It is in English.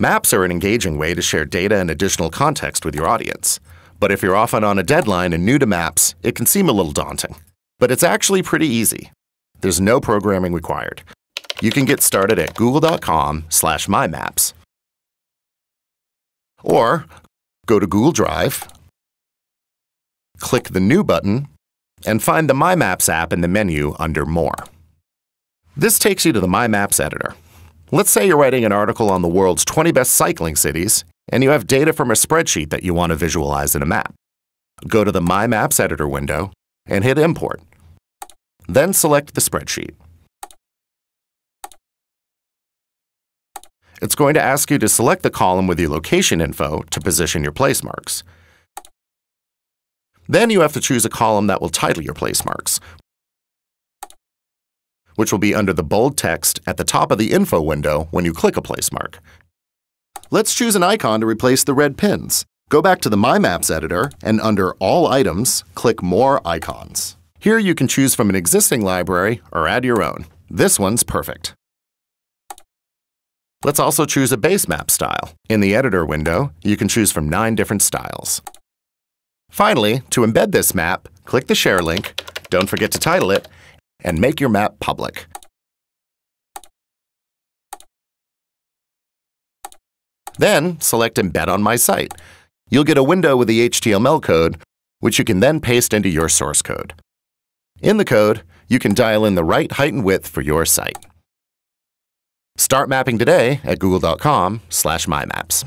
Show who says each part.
Speaker 1: Maps are an engaging way to share data and additional context with your audience. But if you're often on a deadline and new to Maps, it can seem a little daunting. But it's actually pretty easy. There's no programming required. You can get started at google.com slash mymaps. Or go to Google Drive, click the New button, and find the My Maps app in the menu under More. This takes you to the My Maps editor. Let's say you're writing an article on the world's 20 best cycling cities, and you have data from a spreadsheet that you want to visualize in a map. Go to the My Maps editor window and hit Import. Then select the spreadsheet. It's going to ask you to select the column with your location info to position your place marks. Then you have to choose a column that will title your place marks, which will be under the bold text at the top of the info window when you click a place mark. Let's choose an icon to replace the red pins. Go back to the My Maps editor and under All Items, click More Icons. Here you can choose from an existing library or add your own. This one's perfect. Let's also choose a base map style. In the editor window, you can choose from nine different styles. Finally, to embed this map, click the Share link, don't forget to title it, and make your map public. Then, select Embed on my site. You'll get a window with the HTML code, which you can then paste into your source code. In the code, you can dial in the right height and width for your site. Start mapping today at google.com/mymaps.